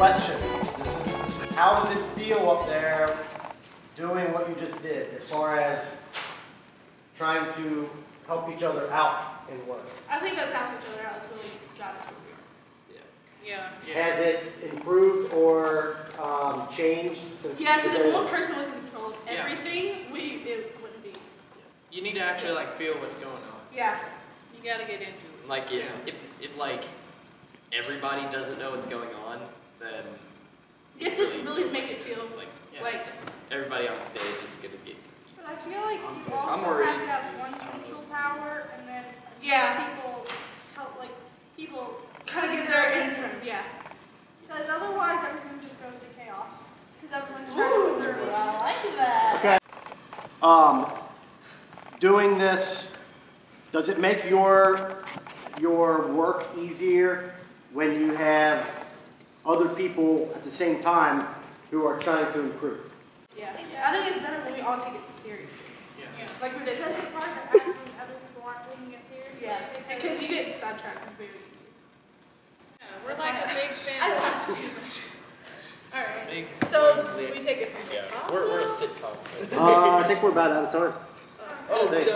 question. This is, this is- how does it feel up there doing what you just did as far as trying to help each other out in work? I think us helping each other out is really got us where we are. Yeah. Has it improved or um, changed since? Yeah, because if one person was in control of Yeah. everything, we, it wouldn't be. You need to actually like feel what's going on. Yeah. You gotta get into it. Like if, Yeah. if, if like everybody doesn't know what's going on, then You have to really make it feel like Yeah. like, everybody on stage is gonna get But I feel like you I'm also have to have one central power and then yeah, people help, like, people kind of get their entrance. Yeah. Because otherwise everything just goes to chaos. Because everyone's trying to do their Ooh, I like that. Okay. Um, doing this, does it make your, your work easier when you have other people at the same time who are trying to improve? Yeah. I think it's better when we all take it seriously. Yeah. Like we did. Because it's hard to when other people aren't taking it seriously. Yeah. Because Because you get sidetracked very easily. We're like a big I family. laugh too much. All right. Big. So we take it from the Yeah, top. we're, we're a sitcom. Uh, I think we're about out of time. Oh, Thanks.